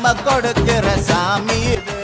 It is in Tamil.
நாம கொடுக்கிற சாமி இது.